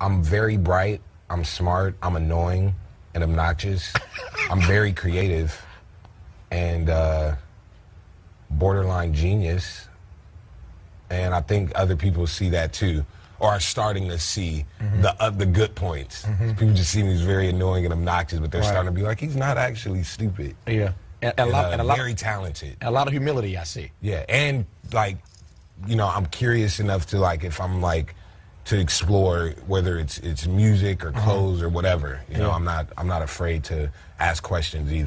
I'm very bright. I'm smart. I'm annoying and obnoxious. I'm very creative and uh, borderline genius. And I think other people see that too, or are starting to see the uh, the good points. People just see me as very annoying and obnoxious, but they're Right. starting to be like, he's not actually stupid. Yeah. And, and a And, lot, uh, and a lot, very talented. a lot of humility, I see. Yeah, and like, you know, I'm curious enough to like if I'm like to explore whether it's it's music or uh-huh. clothes or whatever. You know, I'm not I'm not afraid to ask questions either.